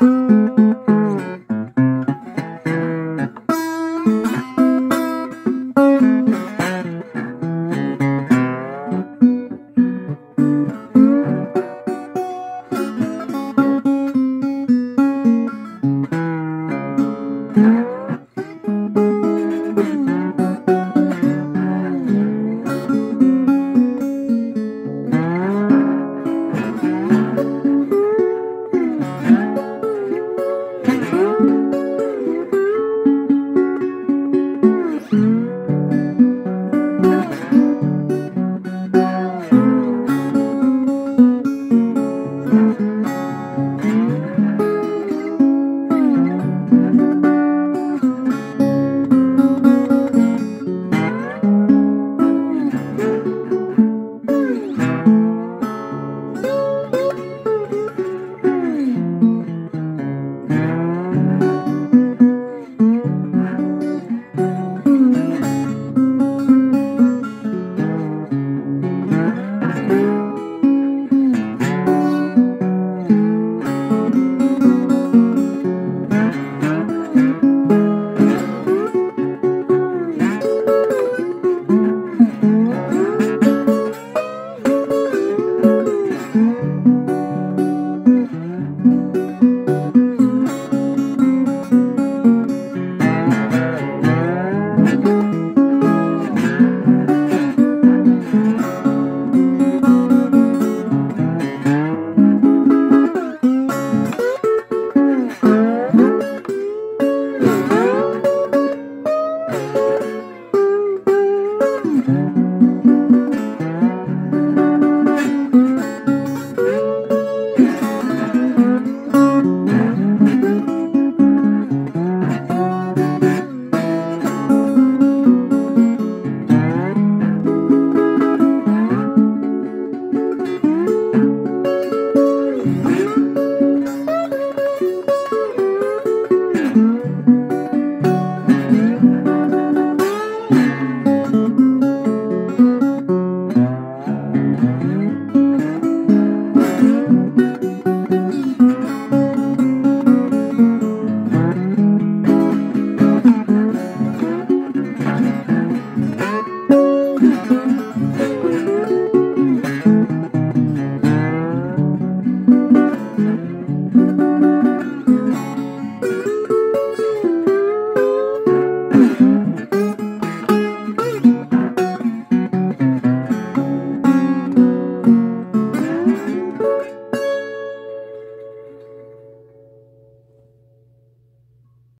Música